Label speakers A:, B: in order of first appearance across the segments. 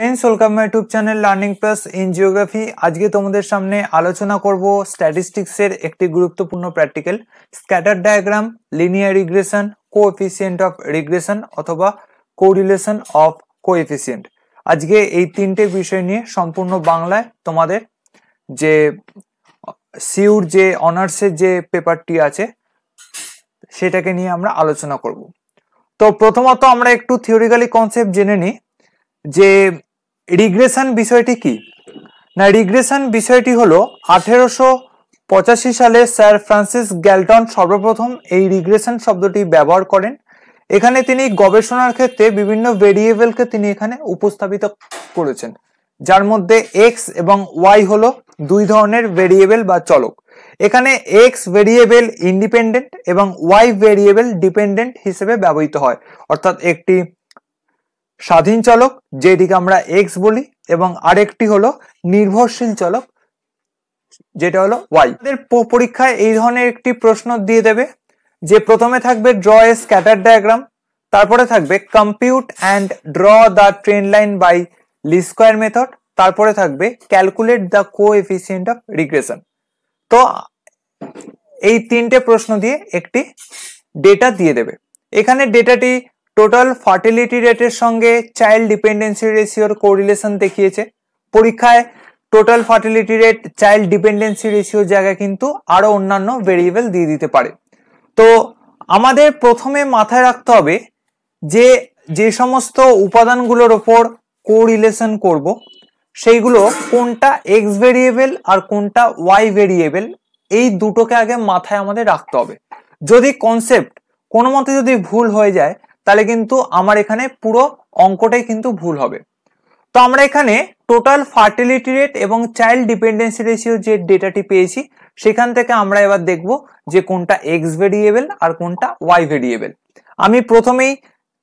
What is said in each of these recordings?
A: Friends welcome my YouTube channel learning plus in geography আজকে তোমাদের সামনে আলোচনা করব স্ট্যাটিস্টিক্সের একটি গুরুত্বপূর্ণ practical scatter diagram linear regression coefficient of regression অথবা কোরিলেশন অফ কোএফিসিয়েন্ট আজকে এই তিনটে বিষয় নিয়ে সম্পূর্ণ বাংলায় তোমাদের যে সিউর যে অনার্সের যে পেপারটি আছে, সেটাকে নিয়ে আমরা আলোচনা করব। তো প্রথমত আমরা একটু থিওরিক্যালি কনসেপ্ট জেনে নিই যে রিগ্রেশন বিষয়টি কি? না, রিগ্রেশন বিষয়টি হলো আঠেরোশো পঁচাশি সালে স্যার ফ্রান্সিস গ্যালটন সর্বপ্রথম এই রিগ্রেশন শব্দটি ব্যবহার করেন। এখানে তিনি গবেষণার ক্ষেত্রে বিভিন্ন ভেরিয়েবলকে তিনি এখানে উপস্থাপিত করেছেন, যার মধ্যে এক্স এবং ওয়াই হলো দুই ধরনের ভেরিয়েবল বা চলক। এখানে এক্স ভেরিয়েবল ইন্ডিপেন্ডেন্ট এবং ওয়াই ভেরিয়েবল ডিপেন্ডেন্ট হিসেবে ব্যবহৃত হয়, অর্থাৎ একটি স্বাধীন চলক যেটিকে আমরা এক্স বলি, এবং আরেকটি হলো নির্ভরশীল চলক, যেটা হলো ওয়াই আমাদের পরীক্ষায় এই ধরনের একটি প্রশ্ন দিয়ে দেবে, যে প্রথমে থাকবে ড্র এ স্ক্যাটার ডায়াগ্রাম তারপরে থাকবে compute and draw the trend line by Li square method তারপরে থাকবে calculate the coefficient of regression তো, এই তিনটে প্রশ্ন দিয়ে একটি ডেটা দিয়ে দেবে। এখানে ডেটাটি টোটাল ফার্টিলিটি রেটের সঙ্গে চাইল্ড ডিপেন্ডেন্সি রেশিওর কোরিলেশন দেখিয়েছে। পরীক্ষায় total fertility rate child dependency রেশিওর জায়গায় কিন্তু আরও অন্যান্য ভেরিয়েবল দিয়ে দিতে পারে। তো আমাদের প্রথমে মাথায় রাখতে হবে যে যে সমস্ত উপাদানগুলোর ওপর কোরিলেশন করব, সেইগুলো কোনটা এক্স ভেরিয়েবল আর কোনটা ওয়াই ভেরিয়েবল এই দুটোকে আগে মাথায় আমাদের রাখতে হবে। যদি কনসেপ্ট কোনো মতে যদি ভুল হয়ে যায় তাহলে কিন্তু আমার এখানে পুরো অঙ্কটাই কিন্তু ভুল হবে। তো আমরা এখানে টোটাল ফার্টিলিটি রেট এবং চাইল্ড ডিপেন্ডেন্সি রেশিও যে ডেটাটি পেয়েছি, সেখান থেকে আমরা এবার দেখব যে কোনটা এক্স ভেরিয়েবল আর কোনটা ওয়াই ভেরিয়েবল আমি প্রথমেই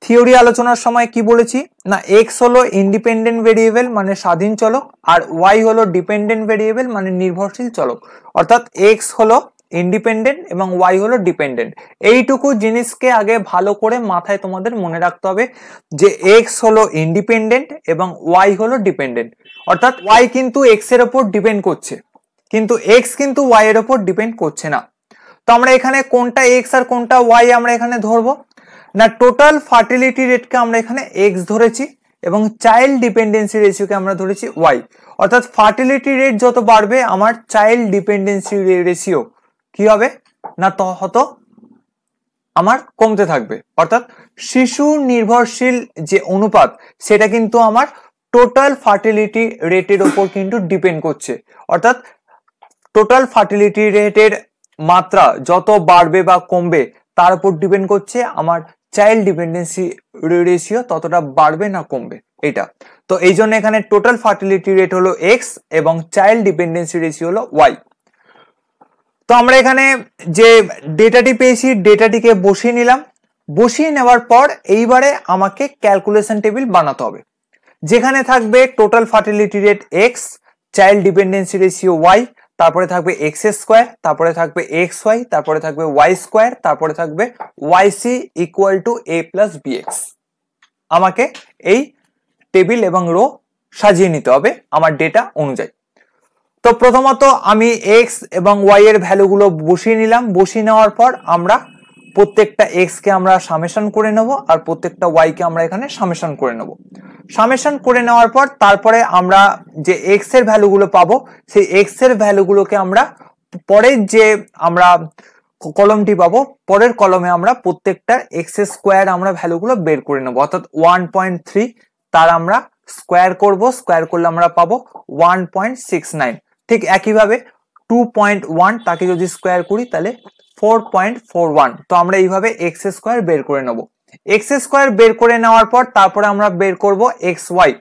A: থিওরি আলোচনার সময় কি বলেছি? না এক্স হলো ইন্ডিপেন্ডেন্ট ভেরিয়েবল মানে স্বাধীন চলক, আর ওয়াই হলো ডিপেন্ডেন্ট ভেরিয়েবল মানে নির্ভরশীল চলক। অর্থাৎ এক্স হলো ইন্ডিপেন্ডেন্ট এবং ওয়াই হলো ডিপেন্ডেন্ট এইটুকু জিনিসকে আগে ভালো করে মাথায় তোমাদের মনে রাখতে হবে যে এক্স হলো ইন্ডিপেন্ডেন্ট এবং ওয়াই হলো ডিপেন্ডেন্ট অর্থাৎ ওয়াই কিন্তু এক্সের ওপর ডিপেন্ড করছে, কিন্তু এক্স কিন্তু ওয়াই এর ওপর ডিপেন্ড করছে না। তো আমরা এখানে কোনটা এক্স আর কোনটা ওয়াই আমরা এখানে ধরবো? না টোটাল ফার্টিলিটি রেটকে আমরা এখানে এক্স ধরেছি এবং চাইল্ড ডিপেন্ডেন্সি রেশিওকে আমরা ধরেছি ওয়াই অর্থাৎ ফার্টিলিটি রেট যত বাড়বে, আমার চাইল্ড ডিপেন্ডেন্সি রেশিও কি হবে? না তত আমার কমতে থাকবে। অর্থাৎ শিশু নির্ভরশীল যে অনুপাত, সেটা কিন্তু আমার টোটাল ফার্টিলিটি রেটের ওপর কিন্তু ডিপেন্ড করছে। অর্থাৎ টোটাল ফার্টিলিটি রেটের মাত্রা যত বাড়বে বা কমবে, তার উপর ডিপেন্ড করছে আমার চাইল্ড ডিপেন্ডেন্সি রেশিও ততটা বাড়বে না কমবে এটা তো এই জন্য এখানে টোটাল ফার্টিলিটি রেট হলো এক্স এবং চাইল্ড ডিপেন্ডেন্সি রেশিও হলো ওয়াই তো আমরা এখানে যে ডেটাটি পেয়েছি, ডেটাটিকে বসিয়ে নিলাম। বসিয়ে নেওয়ার পর এইবারে আমাকে ক্যালকুলেশন টেবিল বানাতে হবে। যেখানে থাকবে total fertility rate X child dependency ratio Y তারপরে থাকবে এক্স স্কোয়ার তারপরে থাকবে এক্স ওয়াই তারপরে থাকবে ওয়াই স্কোয়ার তারপরে থাকবে Y C equal to A plus B X আমাকে এই টেবিল এবং রো সাজিয়ে নিতে হবে আমার ডেটা অনুযায়ী। তো প্রথমত আমি এক্স এবং ওয়াই এর ভ্যালুগুলো বসিয়ে নিলাম। বসিয়ে নেওয়ার পর আমরা প্রত্যেকটা এক্স কে আমরা সামেশন করে নেব আর প্রত্যেকটা ওয়াই কে আমরা এখানে সামেশন করে নেব। সামেশন করে নেওয়ার পর তারপরে আমরা যে এক্সের ভ্যালুগুলো পাবো, সেই এক্সের ভ্যালুগুলোকে আমরা পরের যে আমরা কলমটি পাবো, পরের কলমে আমরা প্রত্যেকটা এক্স স্কোয়ার আমরা ভ্যালুগুলো বের করে নেব। অর্থাৎ ওয়ান পয়েন্ট থ্রি তার আমরা স্কোয়ার করব। স্কোয়ার করলে আমরা পাবো ওয়ান পয়েন্ট সিক্স নাইন ঠিক একইভাবে টু পয়েন্ট ওয়ান তাকে যদি স্কোয়ার করি, তাহলে ফোর পয়েন্ট ফোর ওয়ান তো আমরা এইভাবে এক্স স্কোয়ার বের করে নেব। এক্স স্কোয়ার বের করে নেওয়ার পর তারপরে আমরা বের করব এক্স ওয়াই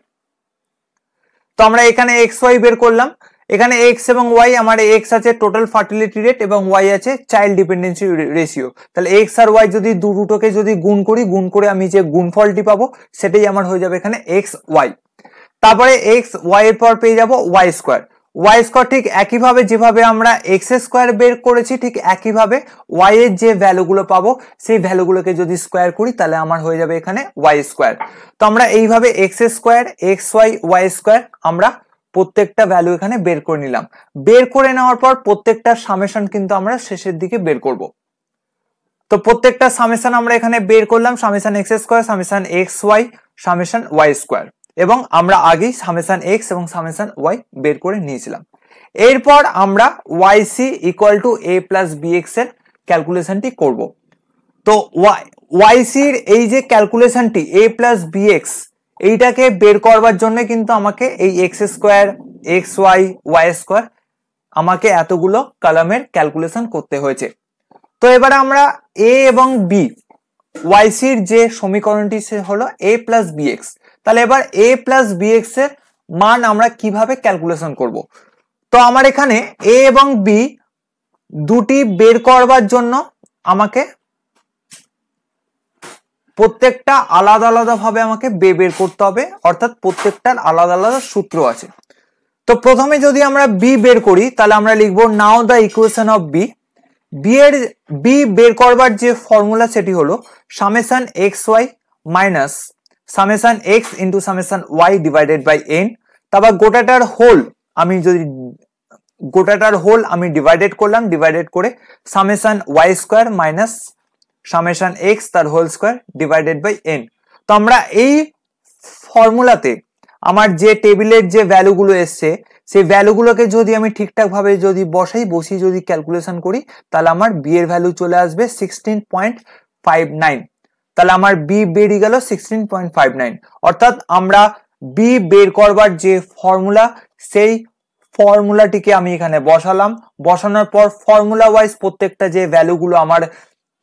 A: তো আমরা এখানে এক্স ওয়াই বের করলাম। এখানে এক্স এবং ওয়াই আমার এক্স আছে টোটাল ফার্টিলিটি রেট এবং ওয়াই আছে চাইল্ড ডিপেন্ডেন্সি রেশিও তাহলে এক্স আর ওয়াই যদি দুটোকে যদি গুণ করি, গুণ করে আমি যে গুণফলটি পাবো, সেটাই আমার হয়ে যাবে এখানে এক্স ওয়াই তারপরে এক্স ওয়াই এর পর পেয়ে যাব ওয়াই স্কোয়ার ওয়াই স্কোয়ার ঠিক একইভাবে যেভাবে আমরা এক্স স্কোয়ার বের করেছি, ঠিক একইভাবে ওয়াই এর যে ভ্যালুগুলো পাবো, সেই ভ্যালুগুলোকে যদি স্কোয়ার করি, তাহলে আমার হয়ে যাবে এখানে ওয়াই স্কোয়ার তো আমরা এইভাবে X square X Y Y square আমরা প্রত্যেকটা ভ্যালু এখানে বের করে নিলাম। বের করে নেওয়ার পর প্রত্যেকটা সামেশন কিন্তু আমরা শেষের দিকে বের করব। তো প্রত্যেকটা সামেশন আমরা এখানে বের করলাম summation X square summation X Y summation Y square এবং আমরা আগেই সামেশন এক্স এবং সামেশন ওয়াই বের করে নিয়েছিলাম। এরপর আমরা Y C equal to A plus B এক্সের ক্যালকুলেশনটি করব। তো ওয়াই ওয়াই সির এই যে ক্যালকুলেশনটি এ প্লাস বি এক্স এইটাকে বের করবার জন্য কিন্তু আমাকে এই X square X Y Y square আমাকে এতগুলো কলামের ক্যালকুলেশন করতে হয়েছে। তো এবার আমরা এ এবং বি ওয়াইসির যে সমীকরণটি সে হলো এ প্লাস বি এক্স তাহলে এবার এ প্লাস বি এক্সের মান আমরা কীভাবে ক্যালকুলেশন করব? তো আমার এখানে এ এবং বি দুটি বের করবার জন্য আমাকে প্রত্যেকটা আলাদা আলাদা ভাবে আমাকে বে, বের করতে হবে, অর্থাৎ প্রত্যেকটার আলাদা আলাদা সূত্র আছে। তো প্রথমে যদি আমরা বি বের করি, তাহলে আমরা লিখব now the equation of B B এর বি বের করবার যে ফর্মুলা সেটি হলো summation X Y minus summation X into summation Y divided by N তারপর গোটাটার হোল আমি যদি গোটাটার হোল আমি ডিভাইডেড করলাম ডিভাইডেড করে summation Y square minus summation X তার whole square divided by N তো আমরা এই ফর্মুলাতে আমার যে টেবিলের যে ভ্যালুগুলো এসছে, সেই ভ্যালুগুলোকে যদি আমি ঠিকঠাকভাবে যদি বসাই বসি যদি ক্যালকুলেশন করি, তাহলে আমার বি এর ভ্যালু চলে আসবে সিক্সটিন পয়েন্ট ফাইভ নাইন তাহলে আমার বি বেরিয়ে গেল সিক্সটিন পয়েন্ট ফাইভ নাইন অর্থাৎ আমরা বি বের করবার যে ফর্মুলা সেই ফর্মুলাটিকে আমি এখানে বসালাম। বসানোর পর ফর্মুলা ওয়াইজ প্রত্যেকটা যে ভ্যালুগুলো আমার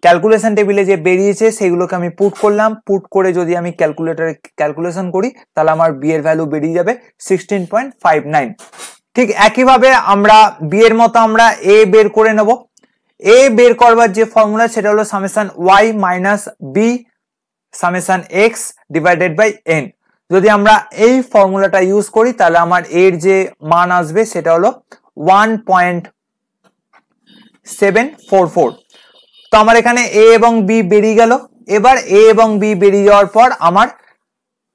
A: ক্যালকুলেশন টেবিলে যে বেরিয়েছে, সেগুলোকে আমি পুট করলাম। পুট করে যদি আমি ক্যালকুলেটারে ক্যালকুলেশন করি, তাহলে আমার বি এর ভ্যালু বেরিয়ে যাবে সিক্সটিন পয়েন্ট ফাইভ নাইন ঠিক একইভাবে আমরা বি এর মতো আমরা এ বের করে নেব। এ বের করবার যে ফর্মুলা সেটা হলো summation Y minus B summation X divided by N যদি আমরা এই ফর্মুলাটা ইউজ করি, তাহলে আমার এর যে মান আসবে সেটা হলো one point seven four four তো আমার এখানে এ এবং বি বেরিয়ে গেল। এবার এ এবং বি বেরিয়ে যাওয়ার পর আমার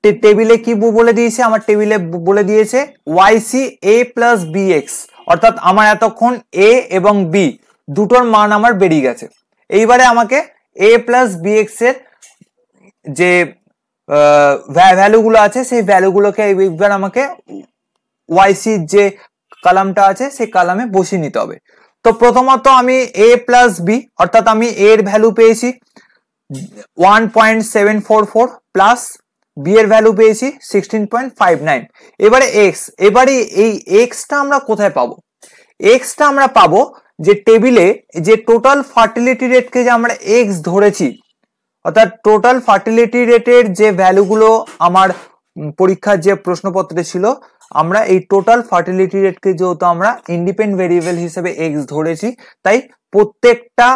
A: টেবিলে কি বলে দিয়েছে? আমার টেবিলে বলে দিয়েছে Y C A plus B X অর্থাৎ আমার এতক্ষণ এ এবং বি দুটোর মান আমার বেরিয়ে গেছে। এইবারে আমাকে এ প্লাস বি এক্সের যে ভ্যালুগুলো আছে, সেই ভ্যালুগুলোকে এইবার আমাকে ওয়াইসির যে কালামটা আছে, সেই কালামে বসিয়ে নিতে হবে। তো প্রথমত আমি এ প্লাস বি অর্থাৎ আমি এর ভ্যালু পেয়েছি one point seven four four plus B এর ভ্যালু পেয়েছি সিক্সটিন পয়েন্ট ফাইভ নাইন এবারে এক্স এবারে এই এক্সটা আমরা কোথায় পাবো? এক্সটা আমরা পাবো যে টেবিলে যে টোটাল ফার্টিলিটি রেটকে যে আমরা এক্স ধরেছি, অর্থাৎ টোটাল ফার্টিলিটি রেটের যে ভ্যালুগুলো আমার পরীক্ষার যে প্রশ্নপত্রে ছিল, আমরা এই টোটাল ফার্টিলিটি রেটকে যেহেতু আমরা ইন্ডিপেন্ডেন্ট ভেরিয়েবল হিসেবে এক্স ধরেছি, তাই প্রত্যেকটা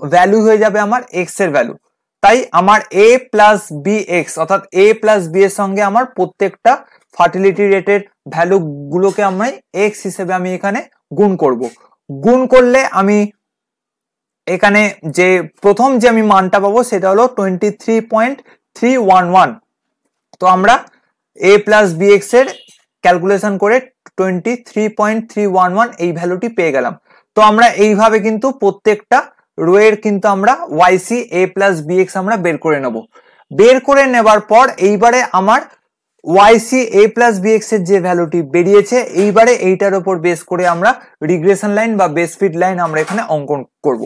A: ভ্যালু হয়ে যাবে আমার এক্সের ভ্যালু তাই আমার এ প্লাস বি এক্স অর্থাৎ এ প্লাস বি এর সঙ্গে আমার প্রত্যেকটা ফার্টিলিটি রেটের ভ্যালু গুলোকে আমি এক্স হিসেবে আমি এখানে গুণ করব। গুণ করলে আমি এখানে যে প্রথম যে আমি মানটা পাবো সেটা হলো twenty three point three one one তো আমরা এ প্লাস বি এর ক্যালকুলেশন করে twenty three point three one one এই ভ্যালুটি পেয়ে গেলাম। তো আমরা এইভাবে কিন্তু প্রত্যেকটা রোয়ের কিন্তু আমরা Y C A plus B X আমরা বের করে নেব। বের করে নেবার পর এইবারে আমার ওয়াইসি এ প্লাস বি এক্সের যে ভ্যালুটি বেরিয়েছে, এইবারে এইটার উপর বেস করে আমরা রিগ্রেশন লাইন বা বেস ফিট লাইন আমরা এখানে অঙ্কন করব।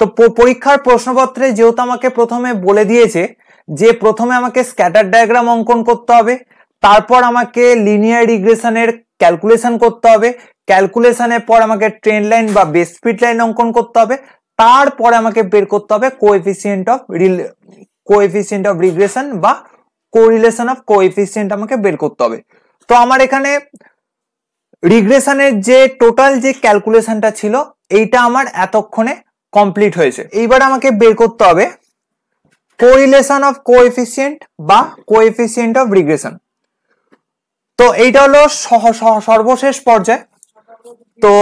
A: তো পরীক্ষার প্রশ্নপত্রে যেহেতু আমাকে প্রথমে বলে দিয়েছে যে প্রথমে আমাকে স্ক্যাটার ডায়াগ্রাম অঙ্কন করতে হবে, তারপর আমাকে লিনিয়ার রিগ্রেশনের ক্যালকুলেশন করতে হবে ক্যালকুলেশনের পর আমাকে ট্রেন লাইন বা বেস ফিট লাইন অঙ্কন করতে হবে, তারপরে আমাকে বের করতে হবে coefficient of coefficient of regression বা কোরিলেশন অফ কোএফিসিয়েন্ট আমাকে বের করতে হবে। তো আমার এখানে রিগ্রেশনের যে টোটাল যে ক্যালকুলেশনটা ছিল, এইটা আমার এতক্ষণে কমপ্লিট হয়েছে। এইবার আমাকে বের করতে হবে কোরিলেশন অফ কোএফিসিয়েন্ট বা কোএফিসিয়েন্ট অফ রিগ্রেশন তো এইটা হলো সর্বশেষ পর্যায়ে। তো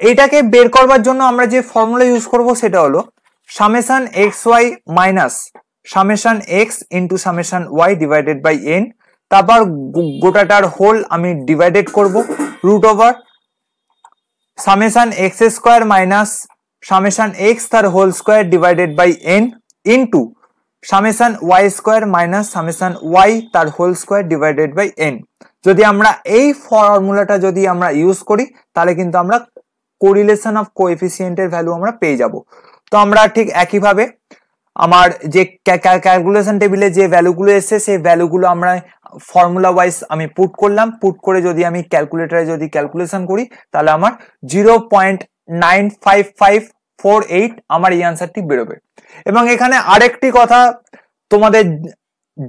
A: এইটাকে বের করবার জন্য আমরা যে ফর্মুলা ইউজ করব সেটা হলো summation X Y minus summation X into summation Y divided by N তারপর গোটাটার হোল আমি ডিভাইডেড করব root over summation X square minus summation X তার whole square divided by N into summation Y square minus summation Y তার whole square divided by N যদি আমরা এই ফর্মুলাটা যদি আমরা ইউজ করি, তাহলে কিন্তু আমরা কোরিলেশন অফ কোএফিসিয়েন্টের ভ্যালু আমরা পেয়ে যাব। তো আমরা ঠিক একইভাবে আমার যে ক্যালকুলেশন টেবিলে যে ভ্যালুগুলো এসছে, সেই ভ্যালুগুলো আমরা ফর্মুলা ওয়াইজ আমি পুট করলাম। পুট করে যদি আমি ক্যালকুলেটারে যদি ক্যালকুলেশন করি, তাহলে আমার zero point nine five five four eight আমার এই আনসারটি বেরোবে। এবং এখানে আরেকটি কথা তোমাদের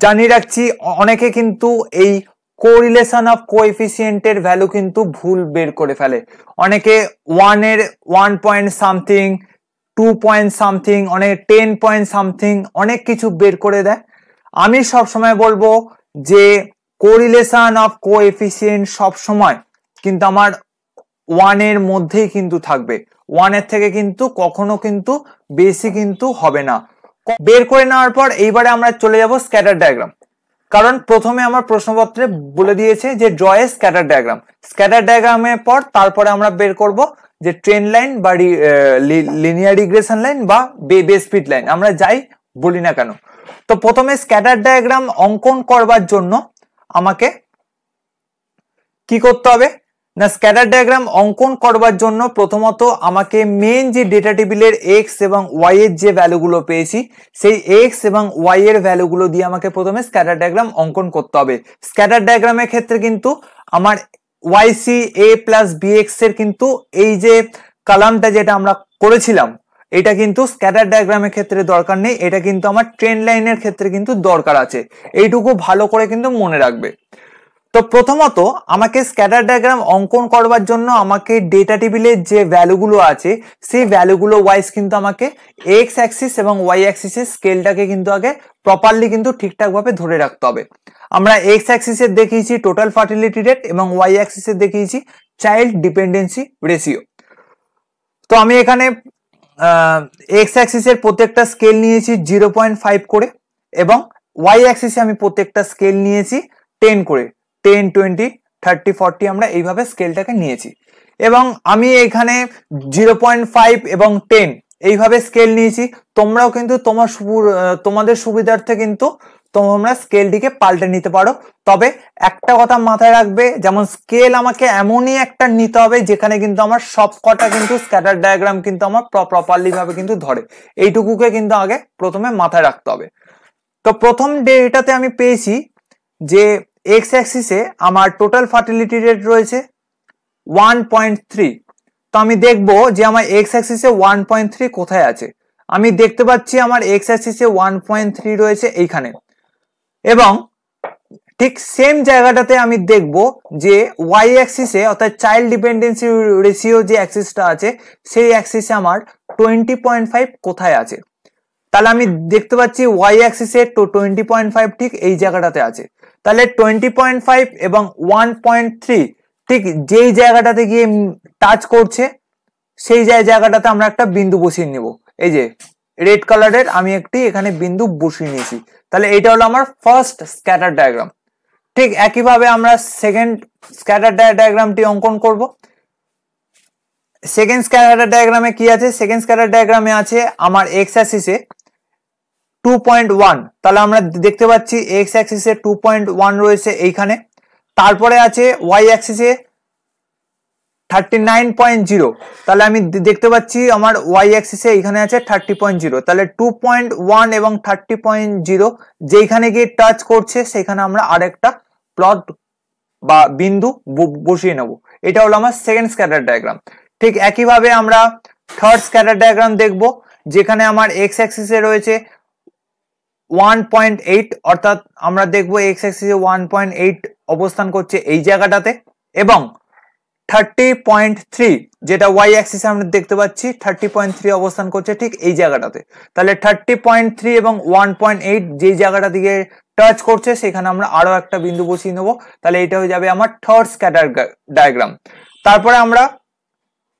A: জানিয়ে রাখছি, অনেকে কিন্তু এই কোরিলেশন অফ কোএফিসিয়েন্টের ভ্যালু কিন্তু ভুল বের করে ফেলে। অনেকে ওয়ানের one point something two point something অনেক টেন পয়েন্ট সামথিং অনেক কিছু বের করে দেয়। আমি সব সময় বলব যে কোরিলেশন অফ কোএফিসিয়েন্ট সব সময় কিন্তু আমার ওয়ানের মধ্যেই কিন্তু থাকবে। ওয়ানের থেকে কিন্তু কখনো কিন্তু বেশি কিন্তু হবে না। বের করে নেওয়ার পর এইবারে আমরা চলে যাব স্ক্যাটার ডায়াগ্রাম কারণ প্রথমে আমার প্রশ্নপত্রে বলে দিয়েছে যে draw a scatter diagram scatter ডায়াগ্রামের পর তারপরে আমরা বের করব যে ট্রেন লাইন বা লিনিয়ার রিগ্রেশন লাইন বা বে স্পিড লাইন। আমরা যাই, বলি না কেন। তো প্রথমে স্ক্যাটার ডায়াগ্রাম অঙ্কন করবার জন্য আমাকে কি করতে হবে? না স্ক্যাটার ডায়াগ্রাম অঙ্কন করবার জন্য প্রথমত আমাকে মেন যে ডেটা টেবিলের এক্স এবং ওয়াই এর যে ভ্যালুগুলো পেয়েছি, সেই এক্স এবং ওয়াই এর ভ্যালুগুলো দিয়ে আমাকে প্রথমে স্ক্যাটার ডায়াগ্রাম অঙ্কন করতে হবে। স্ক্যাটার ডায়াগ্রামের ক্ষেত্রে কিন্তু আমার ওয়াইসি এ প্লাস বিএক্স এর কিন্তু এই যে কালামটা যেটা আমরা করেছিলাম, এটা কিন্তু স্ক্যাটার ডায়াগ্রামের ক্ষেত্রে দরকার নেই, এটা কিন্তু আমার ট্রেন লাইনের ক্ষেত্রে কিন্তু দরকার আছে। এইটুকু ভালো করে কিন্তু মনে রাখবে। তো প্রথমত আমাকে স্ক্যাটার ডায়াগ্রাম অঙ্কন করবার জন্য আমাকে ডেটা টেবিলের যে ভ্যালুগুলো আছে, সেই ভ্যালুগুলো ওয়াইজ কিন্তু আমাকে এক্স অ্যাক্সিস এবং ওয়াই অ্যাক্সিসের স্কেলটাকে কিন্তু আগে প্রপারলি কিন্তু ঠিকঠাকভাবে ধরে রাখতে হবে। আমরা এক্স অ্যাক্সিসের দেখিয়েছি টোটাল ফার্টিলিটি রেট এবং ওয়াই অ্যাক্সিসের দেখিয়েছি চাইল্ড ডিপেন্ডেন্সি রেশিও তো আমি এখানে এক্স অ্যাক্সিসের প্রত্যেকটা স্কেল নিয়েছি জিরো পয়েন্ট ফাইভ করে এবং ওয়াই অ্যাক্সিসে আমি প্রত্যেকটা স্কেল নিয়েছি টেন করে। টেন টোয়েন্টি থার্টি ফর্টি আমরা এইভাবে স্কেলটাকে নিয়েছি। এবং আমি এখানে জিরো পয়েন্ট ফাইভ এবং টেন এইভাবে স্কেল নিয়েছি। তোমরাও কিন্তু তোমার তোমাদের সুবিধার্থে কিন্তু তোমরা স্কেলটিকে পাল্টে নিতে পারো। তবে একটা কথা মাথায় রাখবে, যেমন স্কেল আমাকে এমনই একটা নিতে হবে, যেখানে কিন্তু আমার সব কটা কিন্তু স্ক্যাটার ডায়াগ্রাম কিন্তু আমার প্রপারলি ভাবে কিন্তু ধরে। এইটুকুকে কিন্তু আগে প্রথমে মাথায় রাখতে হবে। তো প্রথম ডেটাতে আমি পেয়েছি যে এক্স অ্যাক্সিসে আমার টোটাল ফার্টিলিটি রেট রয়েছে ওয়ান পয়েন্ট থ্রি তো আমি দেখব যে আমার এক্স অ্যাক্সিসে ওয়ান পয়েন্ট থ্রি কোথায় আছে। আমি দেখতে পাচ্ছি আমার এক্স অ্যাক্সিসে ওয়ান পয়েন্ট থ্রি রয়েছে এইখানে। এবং ঠিক সেম জায়গাটাতে আমি দেখব যে ওয়াই অ্যাক্সিসে অর্থাৎ চাইল্ড ডিপেন্ডেন্সি রেশিও যে অ্যাক্সিসটা আছে, সেই অ্যাক্সিসে আমার টোয়েন্টি পয়েন্ট ফাইভ কোথায় আছে? তাহলে আমি দেখতে পাচ্ছি ওয়াই অ্যাক্সিসে টোয়েন্টি পয়েন্ট ফাইভ ঠিক এই জায়গাটাতে আছে। তাহলে টোয়েন্টি পয়েন্ট ফাইভ এবং ওয়ান পয়েন্ট থ্রি ঠিক যেই জায়গাটাতে গিয়ে টাচ করছে, সেই জায়গাটাতে আমরা একটা বিন্দু বসিয়ে নিব। এই যে রেড কালারের আমি একটি এখানে বিন্দু বসিয়ে নিয়েছি। তাহলে এটা হলো আমার ফার্স্ট স্ক্যাটার ডায়াগ্রাম ঠিক একইভাবে আমরা সেকেন্ড স্ক্যাটার ডায়াগ্রামটি অঙ্কন করব। সেকেন্ড স্ক্যাটার ডায়াগ্রামে কি আছে? সেকেন্ড স্ক্যাটার ডায়াগ্রামে আছে আমার এক্স অ্যাক্সিসে টু পয়েন্ট ওয়ান তাহলে আমরা দেখতে পাচ্ছি এক্স অ্যাক্সিসে টু পয়েন্ট ওয়ান রয়েছে এইখানে। তারপরে আছে ওয়াই অ্যাক্সিসে থার্টি নাইন পয়েন্ট জিরো। তাহলে আমি দেখতে পাচ্ছি আমার ওয়াই অ্যাক্সিসে এখানে আছে থার্টি পয়েন্ট জিরো। তাহলে টু পয়েন্ট ওয়ান এবং থার্টি পয়েন্ট জিরো যেখানে গিয়ে টাচ করছে, সেখানে আমরা আরেকটা প্লট বা বিন্দু বসিয়ে নেব। এটা হলো আমার সেকেন্ড স্ক্যাটার ডায়াগ্রাম। ঠিক একইভাবে আমরা থার্ড স্ক্যাটার ডায়াগ্রাম দেখব, যেখানে আমার এক্স অ্যাক্সিসে রয়েছে ওয়ান পয়েন্ট এইট, অর্থাৎ আমরা দেখব এক্স অ্যাক্সিসে ওয়ান পয়েন্ট এইট অবস্থান করছে এই জায়গাটাতে এবং থার্টি পয়েন্ট থ্রি, যেটা ওয়াই অ্যাক্সিসে আমরা দেখতে পাচ্ছি, থার্টি পয়েন্ট থ্রি অবস্থান করছে ঠিক এই জায়গাটাতে। তাহলে থার্টি পয়েন্ট থ্রি এবং ওয়ান পয়েন্ট এইট যেই জায়গাটা দিকে টাচ করছে, সেখানে আমরা আরও একটা বিন্দু বসিয়ে নেব। তাহলে এটা হয়ে যাবে আমার থার্ড স্ক্যাটার ডায়াগ্রাম তারপরে আমরা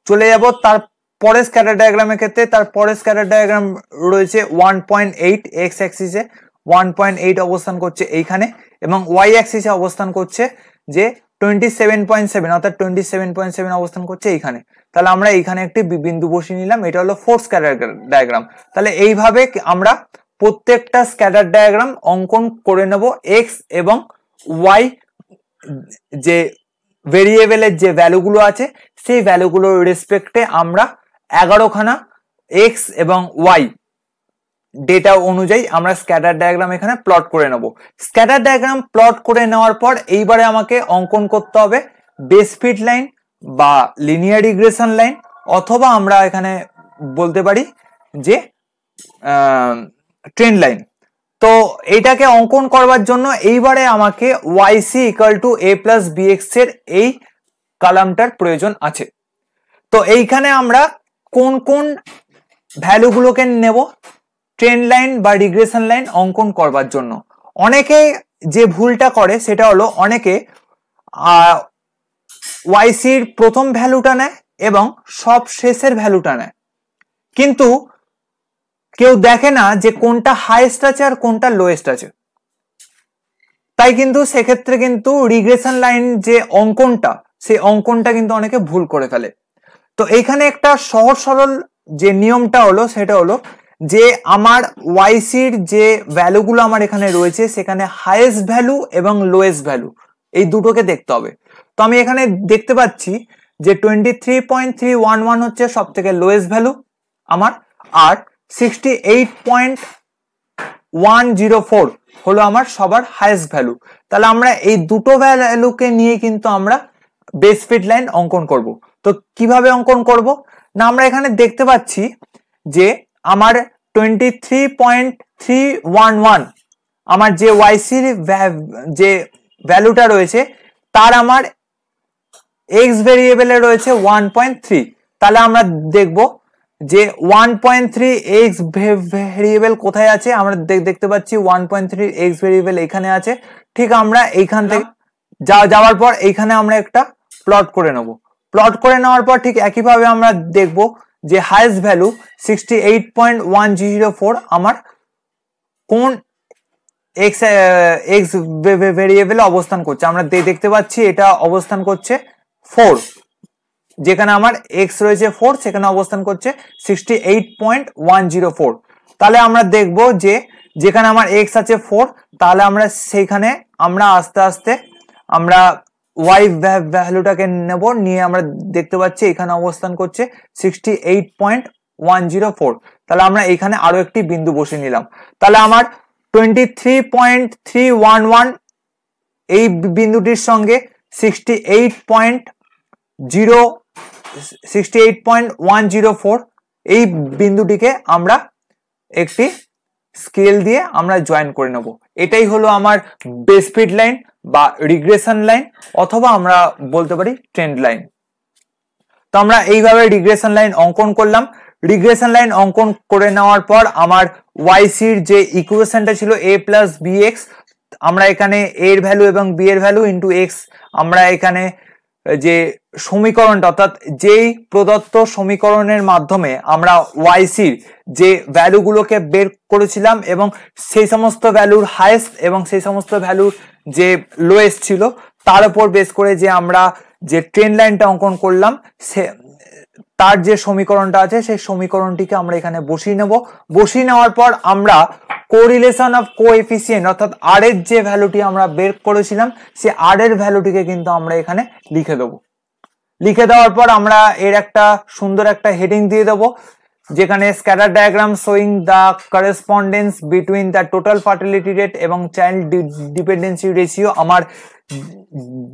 A: চলে যাব, তার পরের স্ক্যাটার ডায়াগ্রামের ক্ষেত্রে। তার পরের স্ক্যাটার ডায়াগ্রাম রয়েছে ওয়ান পয়েন্ট এইট এক্স অ্যাক্সিসে ওয়ান পয়েন্ট এইট অবস্থান করছে এইখানে এবং ওয়াই অ্যাক্সিসে অবস্থান করছে যে টোয়েন্টি সেভেন পয়েন্ট সেভেন অর্থাৎ টোয়েন্টি সেভেন পয়েন্ট সেভেন অবস্থান করছে এইখানে। তাহলে আমরা এইখানে একটি বিন্দু বসিয়ে নিলাম, এটা হলো ফোর্থ স্ক্যাটার ডায়াগ্রাম তাহলে এইভাবে আমরা প্রত্যেকটা স্ক্যাটার ডায়াগ্রাম অঙ্কন করে নেব এক্স এবং ওয়াই যে ভেরিয়েবলের যে ভ্যালুগুলো আছে, সেই ভ্যালুগুলোর রেসপেক্টে আমরা এগারোখানা এক্স এবং ওয়াই ডেটা অনুযায়ী আমরা স্ক্যাটার ডায়াগ্রাম এখানে প্লট করে নেব। স্ক্যাটার ডায়াগ্রাম প্লট করে নেওয়ার পর এইবারে আমাকে অঙ্কন করতে হবে বেস ফিট লাইন বা লিনিয়ার রিগ্রেশন লাইন অথবা আমরা এখানে বলতে পারি যে ট্রেন লাইন তো এইটাকে অঙ্কন করবার জন্য এইবারে আমাকে y c equal to a plus b x এর এই কালামটার প্রয়োজন আছে। তো এইখানে আমরা কোন কোন ভ্যালুগুলোকে নেব? ট্রেন লাইন বা রিগ্রেশন লাইন অঙ্কন করবার জন্য। অনেকে যে ভুলটা করে সেটা হলো অনেকে ওয়াইসির প্রথম ভ্যালুটা নেয় এবং সব শেষের ভ্যালুটা নেয়। কিন্তু কেউ দেখে না যে কোনটা হাইয়েস্ট আছে আর কোনটা লোয়েস্ট আছে। তাই কিন্তু সেক্ষেত্রে কিন্তু রিগ্রেশন লাইন যে অঙ্কনটা, সেই অঙ্কনটা কিন্তু অনেকে ভুল করে ফেলে। তো এখানে একটা সহজ সরল যে নিয়মটা হলো, সেটা হলো যে আমার ওয়াইসির যে ভ্যালুগুলো আমার এখানে রয়েছে, সেখানে হাইয়েস্ট ভ্যালু এবং লোয়েস্ট ভ্যালু এই দুটোকে দেখতে হবে। তো আমি এখানে দেখতে পাচ্ছি যে twenty three point three one one হচ্ছে সব থেকে লোয়েস্ট ভ্যালু আমার, আর sixty eight point one zero four হলো আমার সবার হাইয়েস্ট ভ্যালু তাহলে আমরা এই দুটো ভ্যালুকে নিয়ে কিন্তু আমরা বেস ফিট লাইন অঙ্কন করব। তো কীভাবে অঙ্কন করব? না, আমরা এখানে দেখতে পাচ্ছি যে আমার twenty three point three one one আমার যে ওয়াইসির যে ভ্যালুটা রয়েছে, তার আমার এক্স ভেরিয়েবলে রয়েছে ওয়ান পয়েন্ট থ্রি তাহলে আমরা দেখব যে one point three x variable কোথায় আছে, আমরা দেখতে পাচ্ছি one point three x variable এখানে আছে। ঠিক আমরা এইখান থেকে যাওয়ার পর এইখানে আমরা একটা প্লট করে নেব। প্লট করে নেওয়ার পর ঠিক একইভাবে আমরা দেখব যে highest value sixty eight point one zero four আমার কোন এক্স এক্স ভেরিয়েবলে অবস্থান করছে? আমরা দেখতে পাচ্ছি এটা অবস্থান করছে ফোর যেখানে আমার এক্স রয়েছে ফোর সেখানে অবস্থান করছে sixty eight point one zero four তাহলে আমরা দেখব যে যেখানে আমার এক্স আছে ফোর তাহলে আমরা সেইখানে আমরা আস্তে আস্তে আমরা ওয়াই ভ্যালুটাকে নেব, নিয়ে আমরা দেখতে পাচ্ছি এখানে অবস্থান করছে sixty eight point one zero four তাহলে আমরা এখানে আরও একটি বিন্দু বসে নিলাম। তাহলে আমার twenty three point three one one এই বিন্দুটির সঙ্গে sixty eight point zero sixty eight point one zero four এই বিন্দুটিকে আমরা একটি স্কেল দিয়ে আমরা জয়েন করে নেব। এটাই হলো আমার বেসফিট লাইন বা রিগ্রেশন লাইন অথবা আমরা বলতে পারি ট্রেন্ড লাইন তো আমরা এইভাবে রিগ্রেশন লাইন অঙ্কন করলাম। রিগ্রেশন লাইন অঙ্কন করে নেওয়ার পর আমার ওয়াইসির যে ইকুয়েশনটা ছিল এ প্লাস বি এক্স আমরা এখানে এর ভ্যালু এবং বি এর ভ্যালু ইন্টু এক্স আমরা এখানে যে সমীকরণটা, অর্থাৎ যেই প্রদত্ত সমীকরণের মাধ্যমে আমরা ওয়াইসির যে ভ্যালুগুলোকে বের করেছিলাম এবং সেই সমস্ত ভ্যালুর হাইয়েস্ট এবং সেই সমস্ত ভ্যালুর যে লোয়েস্ট ছিল, তার উপর বেস করে যে আমরা যে ট্রেন লাইনটা অঙ্কন করলাম, সে, তার যে সমীকরণটা আছে, সেই সমীকরণটিকে আমরা এখানে বসিয়ে নেব। বসিয়ে নেওয়ার পর আমরা কোরিলেশন অফ কোএফিসিয়েন্ট অর্থাৎ আর এর যে ভ্যালুটি আমরা বের করেছিলাম, সে আর এর ভ্যালুটিকে কিন্তু আমরা এখানে লিখে দেবো। লিখে দেওয়ার পর আমরা এর একটা সুন্দর একটা হেডিং দিয়ে দেবো। যেখানে scatter diagram showing the correspondence between the total fertility rate এবং চাইল্ড ডিপেন্ডেন্সি রেশিও আমার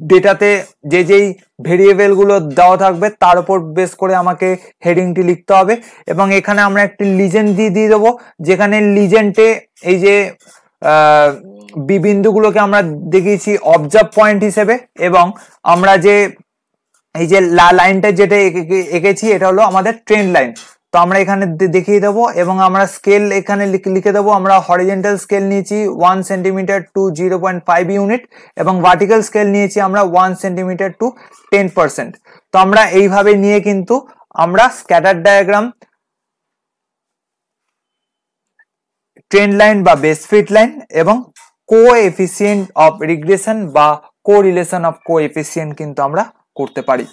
A: ডেটাতে যে যেই ভেরিয়েবলগুলো দেওয়া থাকবে তার উপর বেস করে আমাকে হেডিংটি লিখতে হবে এবং এখানে আমরা একটি লিজেন্ড দিয়ে দিয়ে দেবো যেখানে লিজেন্টে এই যে বিবিন্দুগুলোকে আমরা দেখিয়েছি অবজার্ভ পয়েন্ট হিসেবে এবং আমরা যে এই যে লাইনটা যেটা এঁকেছি এটা হলো আমাদের ট্রেন্ড লাইন তো আমরা এখানে দেখিয়ে দেবো এবং আমরা স্কেল এখানে লিখে দেবো। আমরা হরিজেন্টাল স্কেল নিয়েছি one centimetre to zero point five unit এবং ভার্টিক্যাল স্কেল নিয়েছি আমরা one centimetre to ten percent তো আমরা এইভাবে নিয়ে কিন্তু আমরা স্ক্যাটার ডায়াগ্রাম ট্রেন্ড লাইন বা বেস ফিট লাইন এবং কো এফিসিয়েন্ট অফ রিগ্রেশন বা correlation of coefficient কিন্তু আমরা করতে পারি।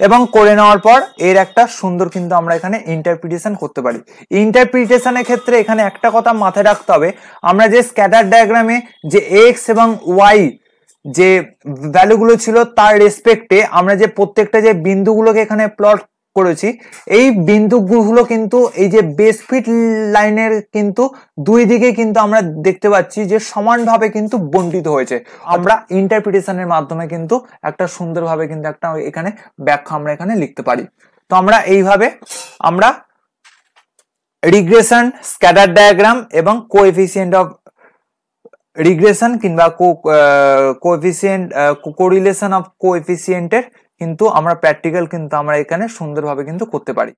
A: এবং করে নেওয়ার পর এর একটা সুন্দর কিন্তু আমরা এখানে ইন্টারপ্রিটেশন করতে পারি। ইন্টারপ্রিটেশনের ক্ষেত্রে এখানে একটা কথা মাথায় রাখতে হবে। আমরা যে স্ক্যাটার ডায়াগ্রামে যে এক্স এবং ওয়াই যে ভ্যালুগুলো ছিল তার রেসপেক্টে আমরা যে প্রত্যেকটা যে বিন্দুগুলোকে এখানে প্লট করেছি। এই বিন্দুগুলো কিন্তু, এই যে বেস ফিট লাইনের কিন্তু দুই দিকে কিন্তু আমরা দেখতে পাচ্ছি যে সমানভাবে কিন্তু বন্টিত হয়েছে। আমরা ইন্টারপ্রিটেশনের মাধ্যমে কিন্তু একটা সুন্দরভাবে কিন্তু একটা এখানে ব্যাখ্যা আমরা এখানে লিখতে পারি। তো আমরা এইভাবে আমরা রিগ্রেশন স্ক্যাটার ডায়াগ্রাম এবং কোএফিসিয়েন্ট অফ রিগ্রেশন কিংবা কোএফিসিয়েন্ট কোরিলেশন অফ কোএফিসিয়েন্টের কিন্তু আমরা প্র্যাকটিক্যাল কিন্তু আমরা এখানে সুন্দরভাবে কিন্তু করতে পারি।